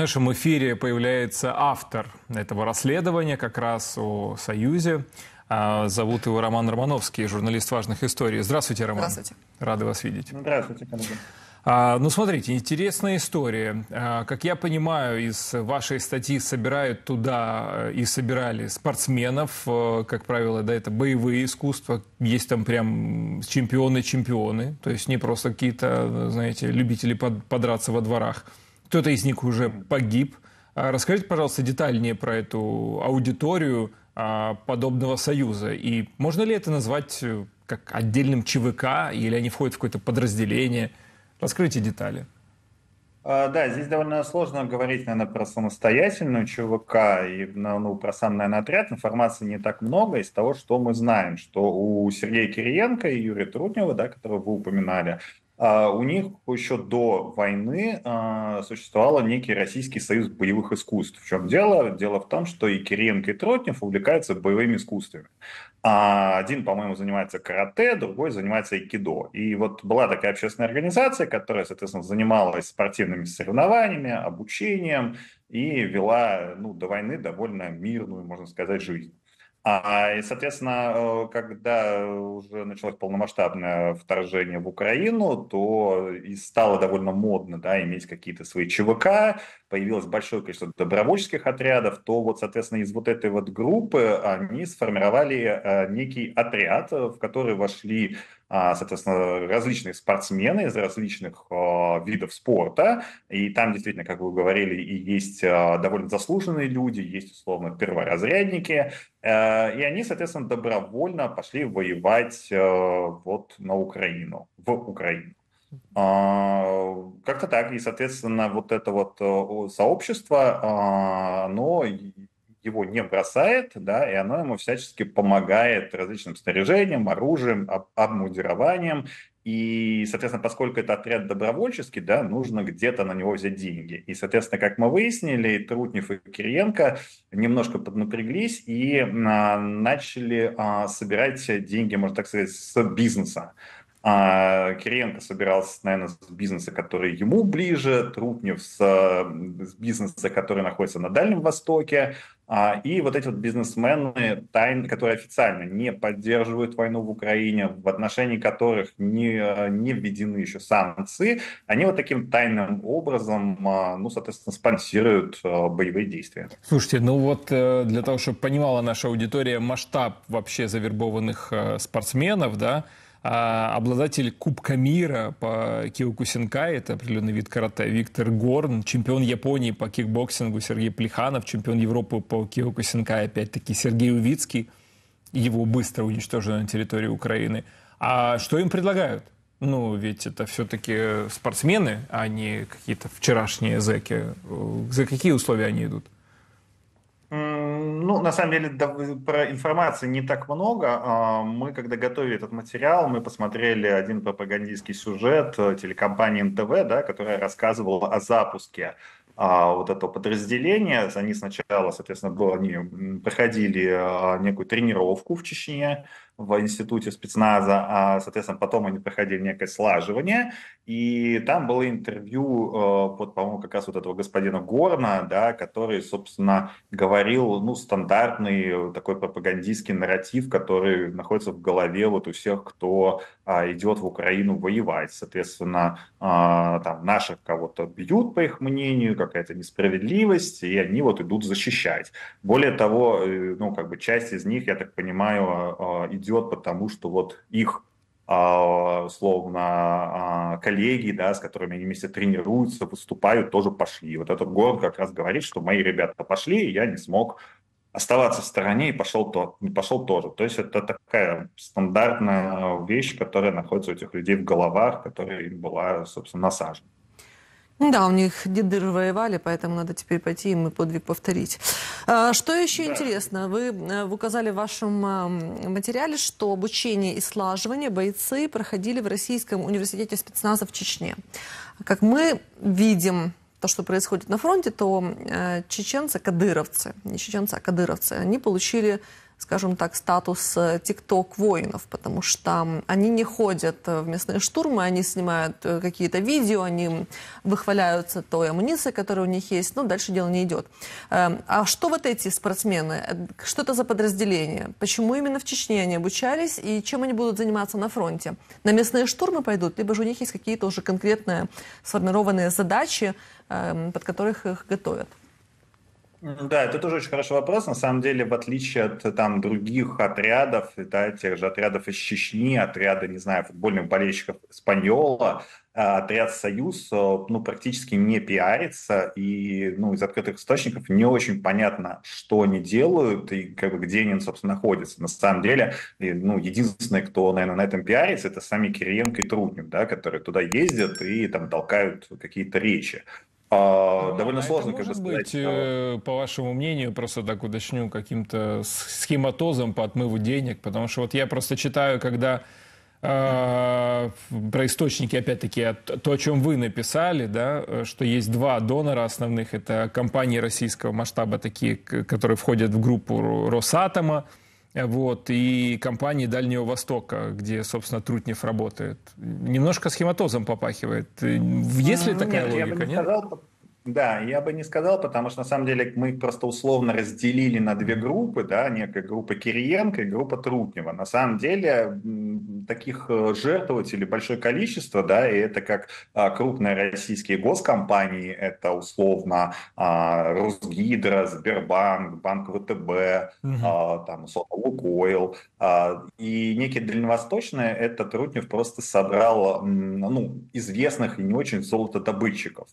нашем эфире появляется автор этого расследования как раз о Союзе. А, зовут его Роман Романовский, журналист важных историй. Здравствуйте, Роман. Здравствуйте. Рады вас видеть. Здравствуйте, коллеги. А, ну, смотрите, интересная история. А, как я понимаю, из вашей статьи собирают туда э, и собирали спортсменов, э, как правило, да, это боевые искусства, есть там прям чемпионы-чемпионы, то есть не просто какие-то, знаете, любители под, подраться во дворах. Кто-то из них уже погиб. А, расскажите, пожалуйста, детальнее про эту аудиторию а, подобного союза. И можно ли это назвать э, как отдельным ЧВК, или они входят в какое-то подразделение? Раскройте детали. А, да, здесь довольно сложно говорить, наверное, про самостоятельную ЧВК и ну, про сам, наверное, отряд. Информации не так много из того, что мы знаем, что у Сергея Кириенко и Юрия Труднева, да, которого вы упоминали, у них еще до войны а, существовал некий Российский союз боевых искусств. В чем дело? Дело в том, что и Кириенко, и Тротнев увлекаются боевыми искусствами. А один, по-моему, занимается карате, другой занимается айкидо. И вот была такая общественная организация, которая, соответственно, занималась спортивными соревнованиями, обучением и вела ну, до войны довольно мирную, можно сказать, жизнь. А, и, соответственно, э, когда уже началось полномасштабное вторжение в Украину, то и стало довольно модно да, иметь какие-то свои ЧВК, появилось большое количество добровольческих отрядов, то вот, соответственно, из вот этой вот группы они сформировали э, некий отряд, в который вошли соответственно, различные спортсмены из различных а, видов спорта. И там действительно, как вы говорили, и есть а, довольно заслуженные люди, есть, условно, перворазрядники. И они, соответственно, добровольно пошли воевать вот на Украину, в Украину. Как-то так. И, соответственно, вот это вот сообщество, оно его не бросает, да, и оно ему всячески помогает различным снаряжением, оружием, об, обмундированием. И, соответственно, поскольку это отряд добровольческий, да, нужно где-то на него взять деньги. И, соответственно, как мы выяснили, Трутнев и Кириенко немножко поднапряглись и а, начали а, собирать деньги, можно так сказать, с бизнеса. А Кириенко собирался, наверное, с бизнеса, который ему ближе, Трутнев с, с бизнеса, который находится на Дальнем Востоке, а, и вот эти вот бизнесмены, тайн, которые официально не поддерживают войну в Украине, в отношении которых не, не введены еще санкции, они вот таким тайным образом, а, ну, соответственно, спонсируют а, боевые действия. Слушайте, ну вот э, для того, чтобы понимала наша аудитория масштаб вообще завербованных э, спортсменов, да, а, обладатель Кубка мира по киокусинкай, это определенный вид карате, Виктор Горн, чемпион Японии по кикбоксингу Сергей Плеханов, чемпион Европы по киокусинкай, опять-таки Сергей Увицкий, его быстро уничтожено на территории Украины. А что им предлагают? Ну, ведь это все-таки спортсмены, а не какие-то вчерашние зэки. За какие условия они идут? Ну, на самом деле, про информации не так много. А, мы, когда готовили этот материал, мы посмотрели один пропагандистский сюжет э, телекомпании НТВ, да, которая рассказывала о запуске а, вот этого подразделения. Они сначала, соответственно, было, они проходили а, некую тренировку в Чечне, в институте спецназа, а, соответственно, потом они проходили некое слаживание, и там было интервью, э, вот, по-моему, как раз вот этого господина Горна, да, который, собственно, говорил, ну, стандартный такой пропагандистский нарратив, который находится в голове вот у всех, кто а, идет в Украину воевать. Соответственно, а, там наших кого-то бьют, по их мнению, какая-то несправедливость, и они вот идут защищать. Более того, э, ну, как бы часть из них, я так понимаю, а, идет идет потому, что вот их а, словно а, коллеги, да, с которыми они вместе тренируются, выступают, тоже пошли. Вот этот город как раз говорит, что мои ребята пошли, и я не смог оставаться в стороне и пошел, то, пошел тоже. То есть это такая стандартная вещь, которая находится у этих людей в головах, которая им была, собственно, насажена. Да, у них деды воевали, поэтому надо теперь пойти им и подвиг повторить. А, что еще да. интересно? Вы, э, указали в вашем материале, что обучение и слаживание бойцы проходили в Российском университете спецназа в Чечне. Как мы видим то, что происходит на фронте, то э, чеченцы, кадыровцы, не чеченцы, а кадыровцы, они получили скажем так, статус тикток-воинов, потому что они не ходят в местные штурмы, они снимают какие-то видео, они выхваляются той амуницией, которая у них есть, но дальше дело не идет. А что вот эти спортсмены, что это за подразделение? Почему именно в Чечне они обучались и чем они будут заниматься на фронте? На местные штурмы пойдут, либо же у них есть какие-то уже конкретные сформированные задачи, под которых их готовят? Да, это тоже очень хороший вопрос. На самом деле, в отличие от там других отрядов, да, тех же отрядов из Чечни, отряда, не знаю, футбольных болельщиков Спаньола, а, отряд «Союз» ну, практически не пиарится, и ну, из открытых источников не очень понятно, что они делают и как бы, где они, собственно, находятся. На самом деле, ну, единственный, кто, наверное, на этом пиарится, это сами Кириенко и Трутнев, да, которые туда ездят и там толкают какие-то речи. А, ну, довольно а сложно, как бы сказать. быть. Э, по вашему мнению, просто так уточню, каким-то схематозом по отмыву денег, потому что вот я просто читаю, когда э, про источники, опять-таки, то, о чем вы написали, да, что есть два донора основных, это компании российского масштаба, такие, которые входят в группу Росатома, вот, и компании Дальнего Востока, где, собственно, Трутнев работает. Немножко схематозом попахивает. Есть ли такая нет, логика? Я бы не нет? сказал, да, я бы не сказал, потому что на самом деле мы просто условно разделили на две группы, да, некая группа Кириенко и группа Трутнева. На самом деле таких э, жертвователей большое количество, да, и это как а, крупные российские госкомпании, это условно а, Росгидро, Сбербанк, Банк ВТБ, угу. там, Лукойл, и некие дальневосточные, это Трутнев просто собрал, ну, известных и не очень золотодобытчиков.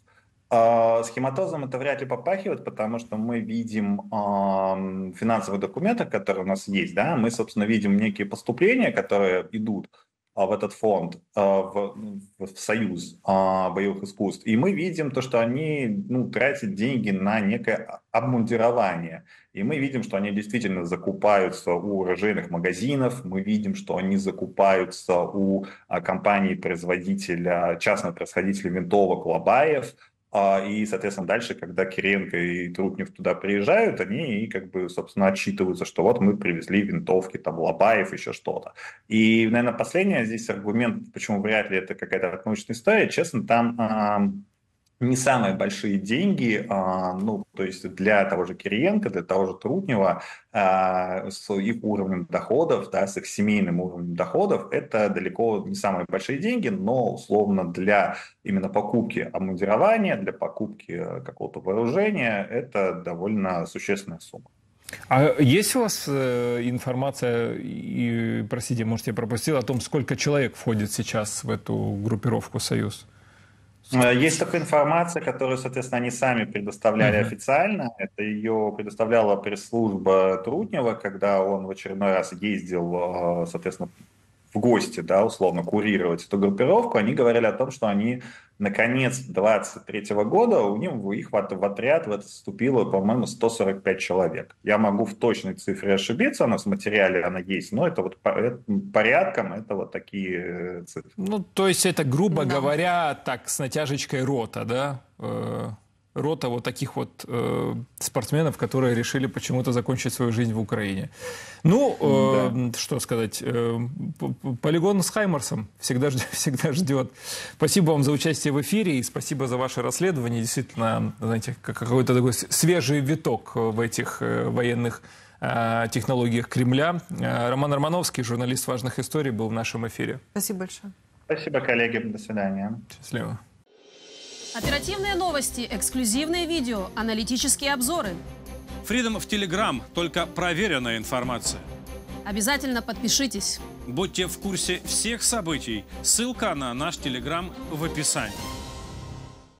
А, схематозом это вряд ли попахивает, потому что мы видим э, финансовые документы, которые у нас есть, да, мы, собственно, видим некие поступления, которые идут э, в этот фонд, э, в, в Союз боевых искусств, и мы видим то, что они ну, тратят деньги на некое обмундирование. И мы видим, что они действительно закупаются у оружейных магазинов, мы видим, что они закупаются у компаний-производителя, частного производителя винтовок Лобаев, а, и, соответственно, дальше, когда Киренко и Трутнев туда приезжают, они и, как бы, собственно, отчитываются, что вот мы привезли винтовки, там, Лобаев, еще что-то. И, наверное, последний здесь аргумент, почему вряд ли это какая-то научная история, честно, там не самые большие деньги, а, ну, то есть для того же Кириенко, для того же Трутнева, а, с их уровнем доходов, да, с их семейным уровнем доходов, это далеко не самые большие деньги, но условно для именно покупки обмундирования, для покупки какого-то вооружения, это довольно существенная сумма. А есть у вас э, информация, и, простите, может, я пропустил, о том, сколько человек входит сейчас в эту группировку «Союз»? Э, есть такая информация, которую, соответственно, они сами предоставляли mm-hmm. официально. Это ее предоставляла пресс-служба Трутнева, когда он в очередной раз ездил, э, соответственно, в гости, да, условно, курировать эту группировку. Они говорили о том, что они наконец 23 года у них в их в отряд в это вступило, по-моему, 145 человек. Я могу в точной цифре ошибиться, у нас в материале она есть, но это вот порядком, это вот такие э, цифры. Ну, то есть это, грубо да. говоря, так, с натяжечкой рота, да? Э, рота вот таких вот э, спортсменов, которые решили почему-то закончить свою жизнь в Украине. Ну, э, да. что сказать, э, полигон с Хаймарсом всегда, всегда ждет. Спасибо вам за участие в эфире и спасибо за ваше расследование. Действительно, знаете, какой-то такой свежий виток в этих э, военных э, технологиях Кремля. Э, Роман Романовский, журналист важных историй, был в нашем эфире. Спасибо большое. Спасибо, коллеги. До свидания. Счастливо. Оперативные новости, эксклюзивные видео, аналитические обзоры. Фридом в Телеграм, только проверенная информация. Обязательно подпишитесь. Будьте в курсе всех событий. Ссылка на наш Телеграм в описании.